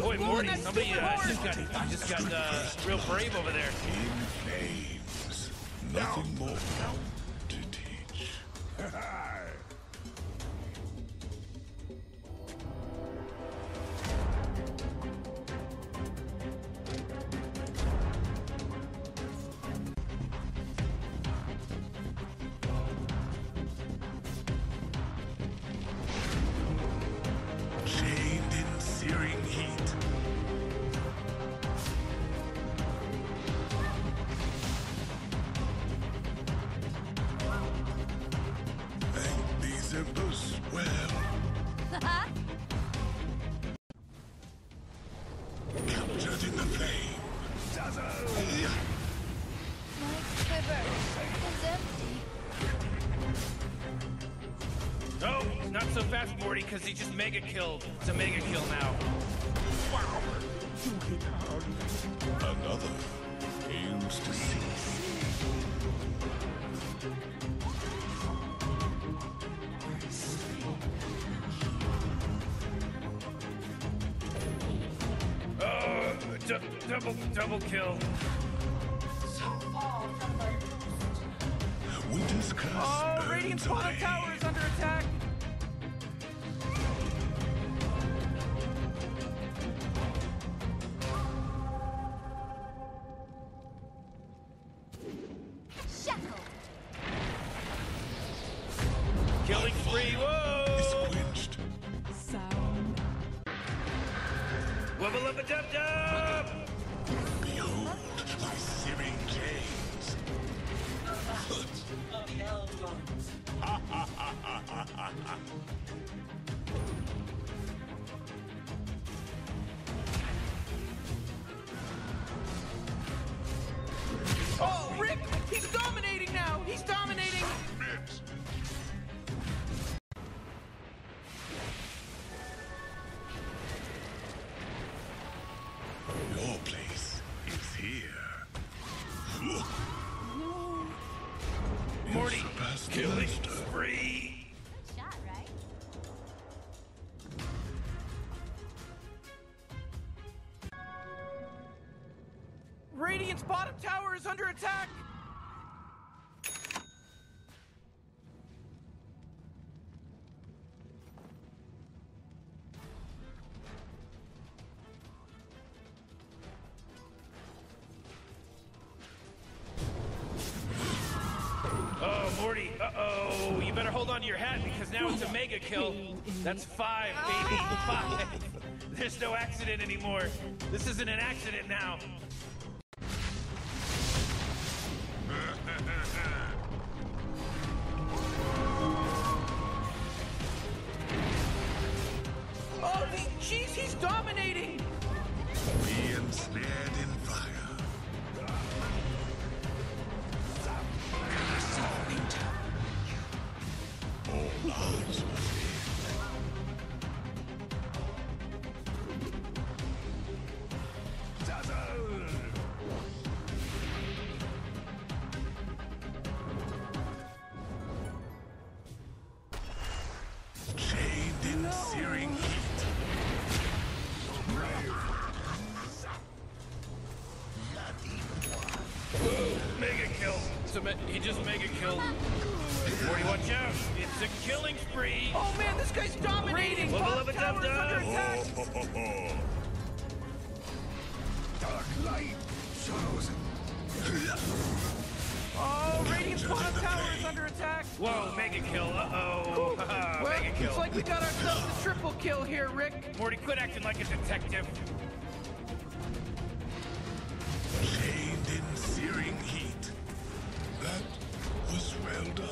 Boy, Morty, somebody uh, just got just got uh, real brave over there. In flames. Nothing more because he just mega killed. It's a mega kill now. Another aims to cease. Oh, uh, d- double double kill. Winter's curse. Oh, Radiant's bottom tower Is Whoa! quenched. Sound. Wubba lubba dub dub. Here. Morty, killing spree. Morty. You better hold on to your hat because now it's a mega kill. That's five, baby. Five. There's no accident anymore. This isn't an accident now. Just mega killed. Morty, watch out. It's a killing spree. Oh man, this guy's dominating. Bottom tower is under attack. Oh, oh, oh. Dark light chosen. Oh, Radiant's bottom tower is under attack. Whoa, mega kill. Uh-oh. Well, mega kill. looks like we got ourselves a triple kill here, Rick. Morty, quit acting like a detective. Chained in searing heat. That well done.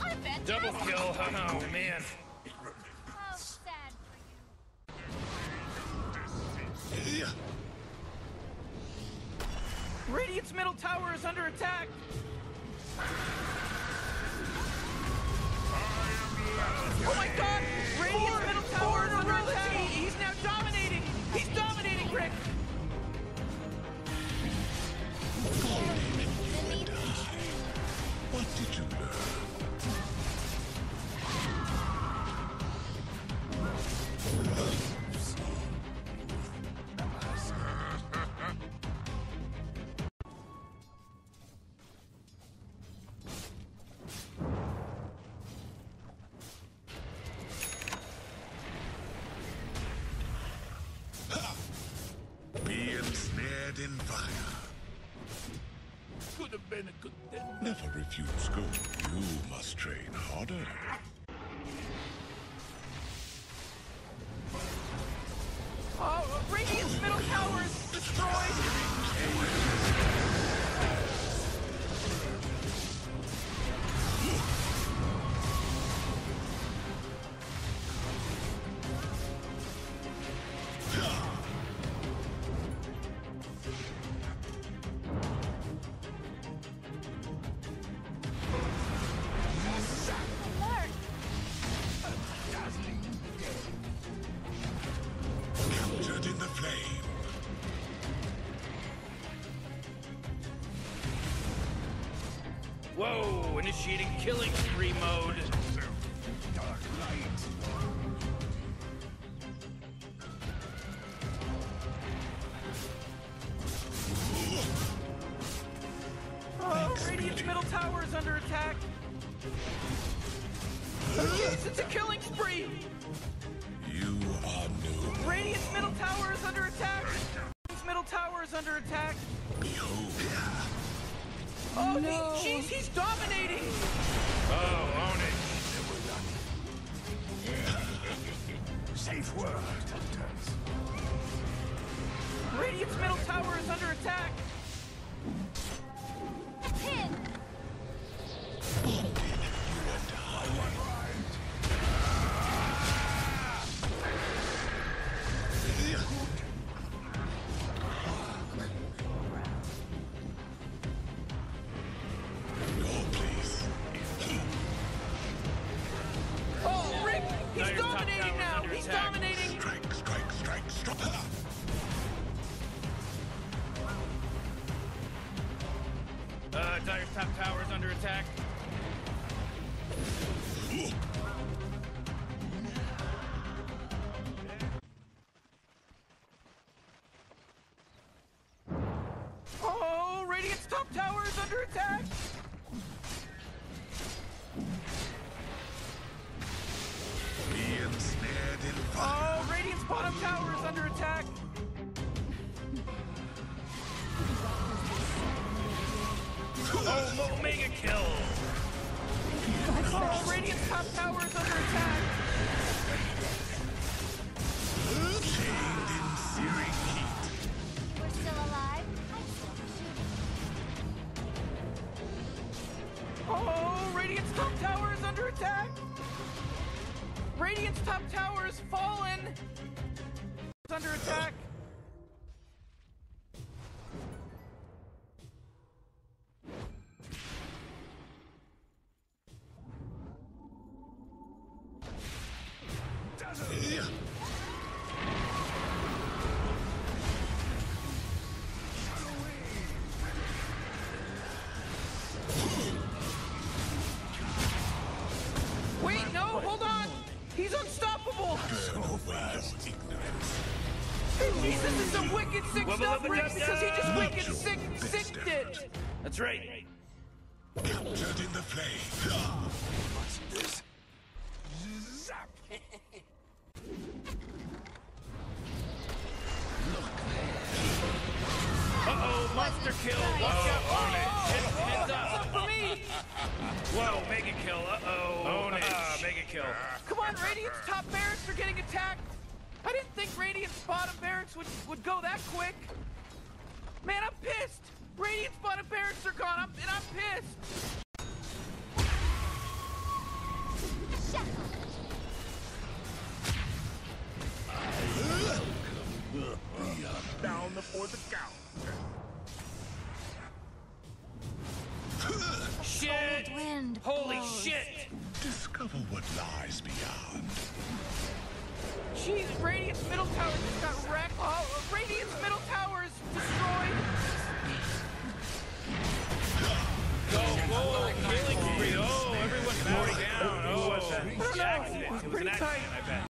I'm fantastic. Double kill. Oh man. How sad for you. Radiant's middle tower is under attack. Oh my god! Radiant's middle tower is under attack! He's now dominating! He's In fire. Could have been a good Never refuse good. You must train harder. Killing spree mode. Dark light. Oh, Radiant's middle tower is under attack. Yes, it's a killing spree. You are new. Radiant's middle tower is under attack. Radiant's middle tower is under attack. Behold. Oh, he, jeez, he's dominating. Oh, own it. Safe word, hunters. Radiant's middle tower is under attack. Attack. Oh, Radiant's top tower is under attack. Be ensnared in fire. Oh, Radiant's bottom tower is under attack. Oh. Oh, Radiant's top tower is under attack. Chained in searing heat. We're still alive. I'm still shooting. Oh, Radiant's top tower is under attack. Radiant's top tower is fallen. It's under attack. He's unstoppable. Burn away your ignorance. Jesus is a wicked sick Wubba stuff, lubba Rick, because he just wicked sick sicked it. That's right. Captured in the flame. What's this? Zap. Uh-oh, monster kill. Watch out, own it. Heads, heads What's up. up for me? Whoa, mega kill. Uh-oh. Own it. Uh, mega kill. Come on, Radiant's top barracks are getting attacked. I didn't think Radiant's bottom barracks would, would go that quick. Man, I'm pissed. Radiant's bottom barracks are gone, I'm, and I'm pissed. Shit. Discover what lies beyond. Jeez, Radiant's middle tower just got wrecked. Oh, Radiant's middle tower is destroyed. Go, whoa, killing spree. Oh, everyone's going down. Oh, I don't accident. It was an pretty accident, tight. I bet.